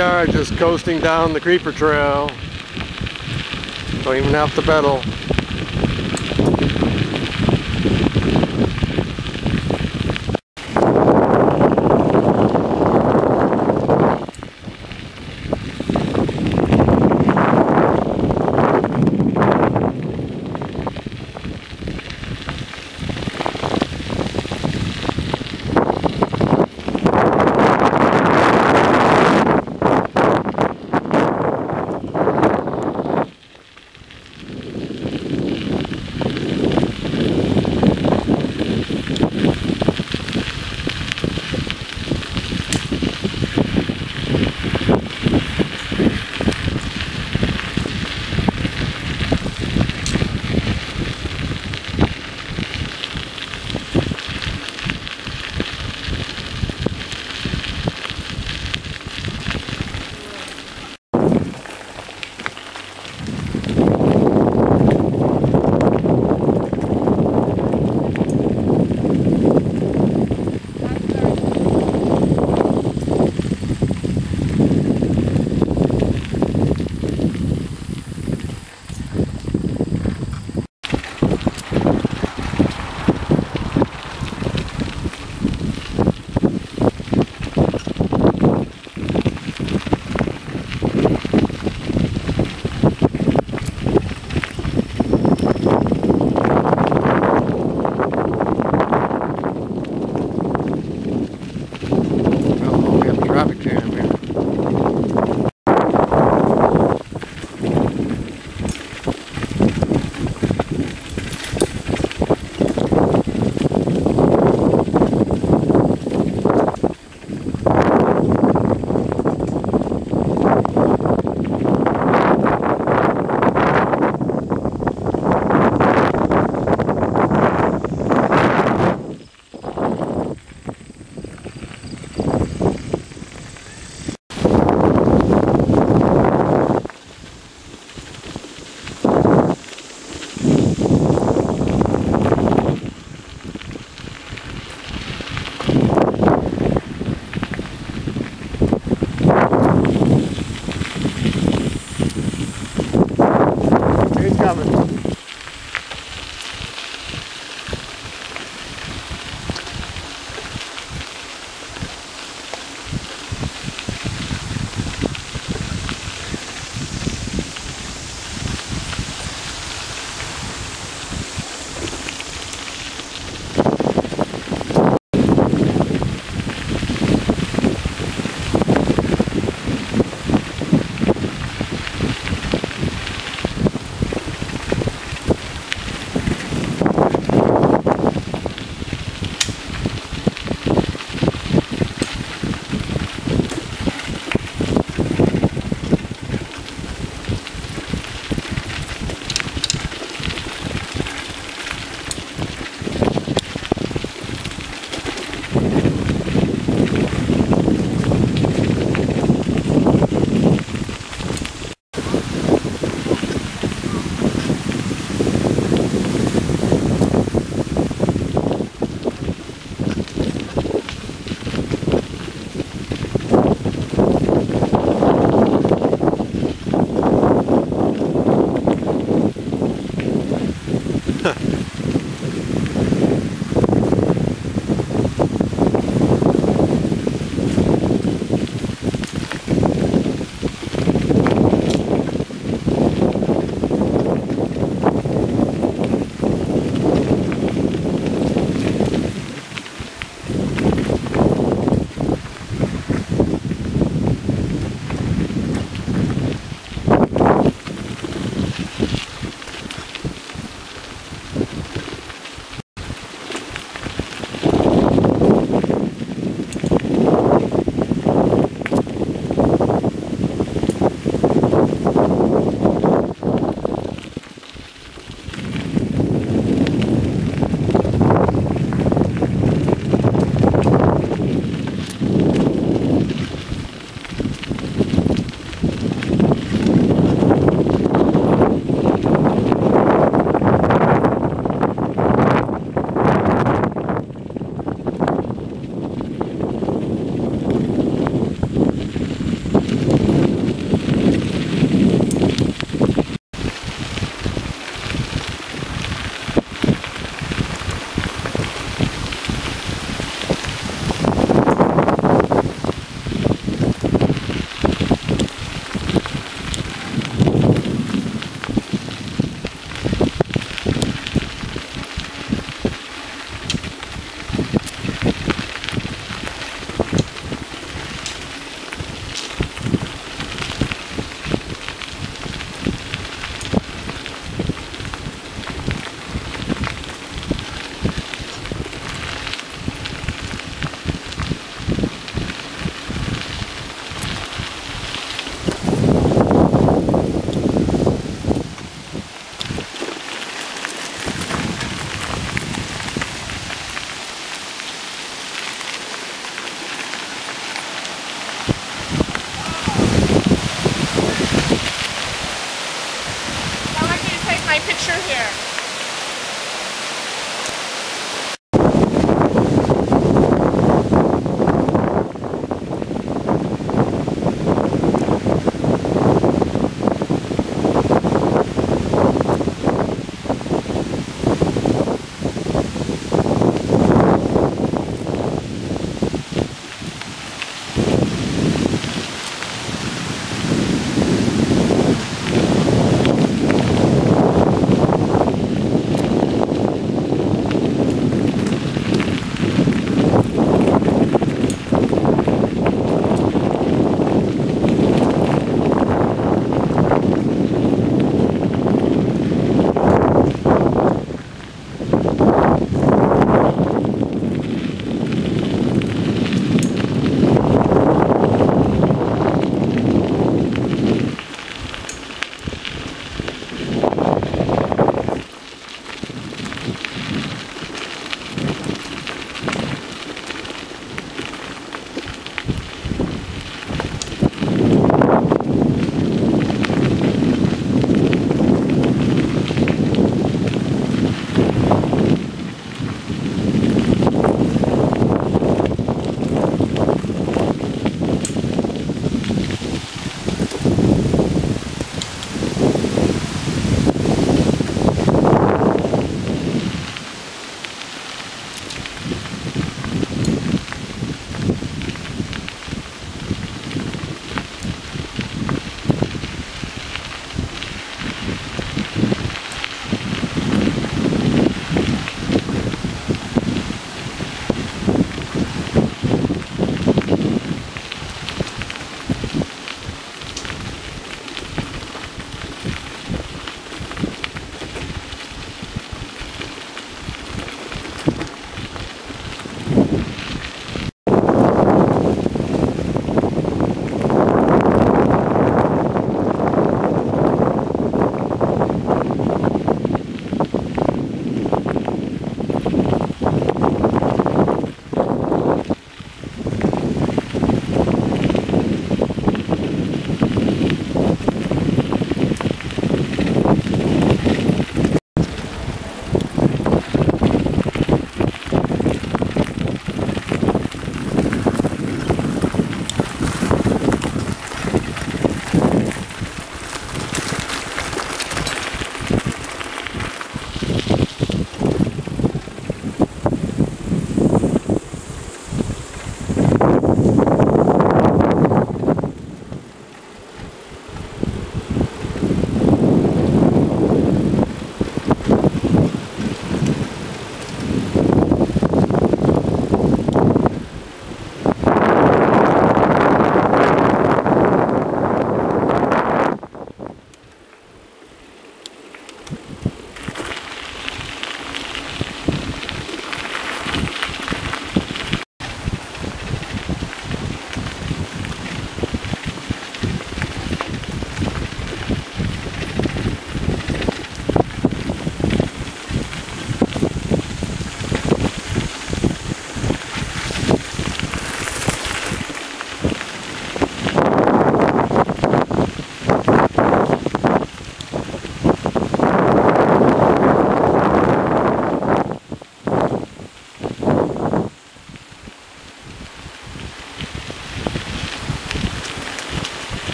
are just coasting down the creeper trail. Don't even have to pedal. Picture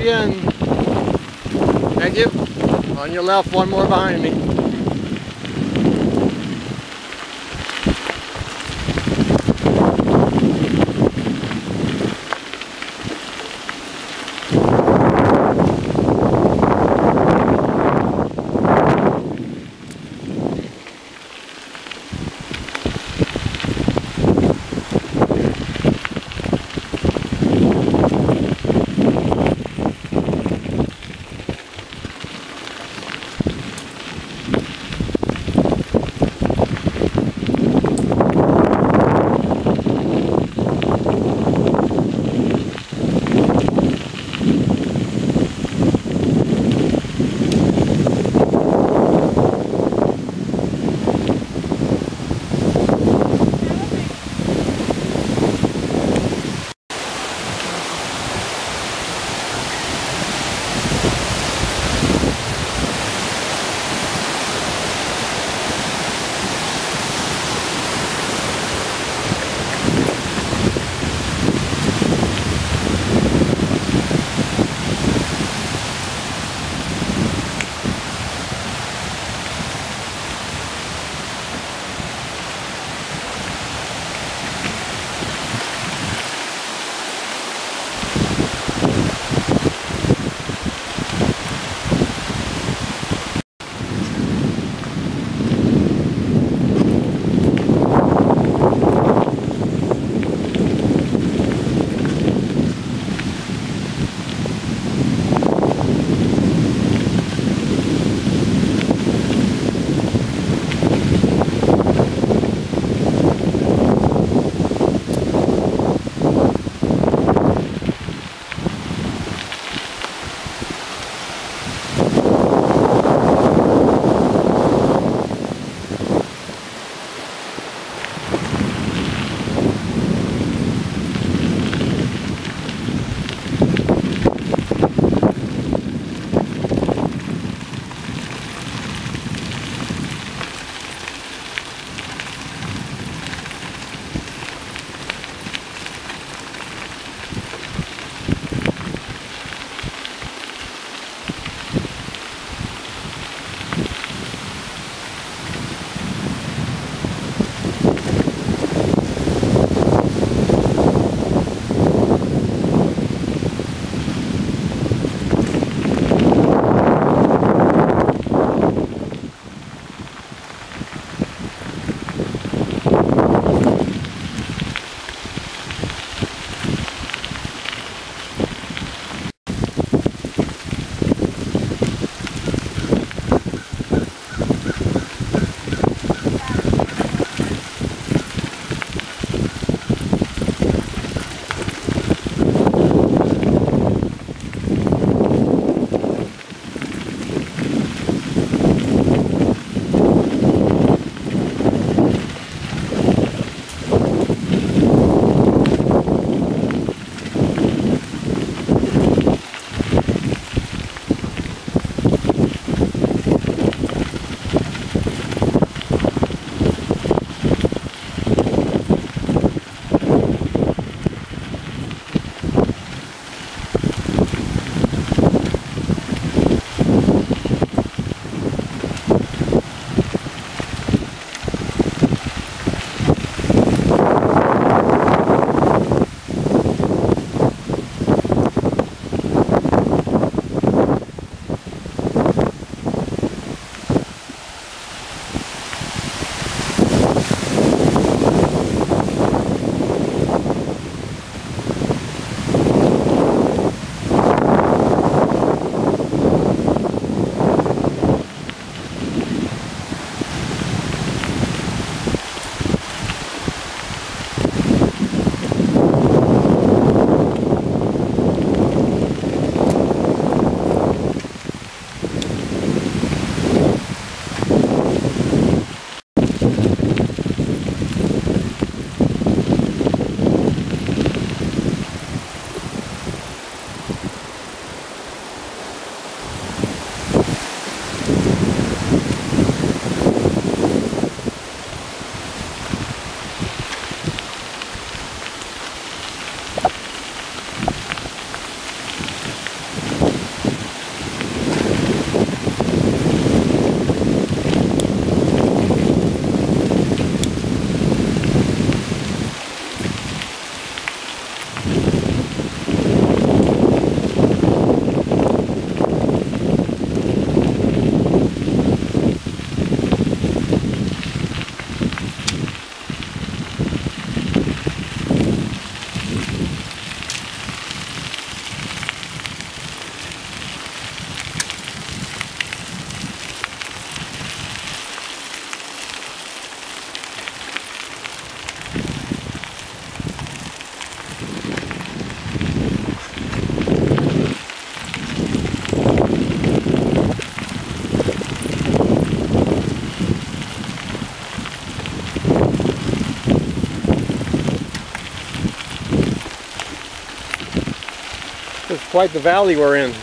the end. Thank you. On your left, one more behind me. Quite the valley we're in.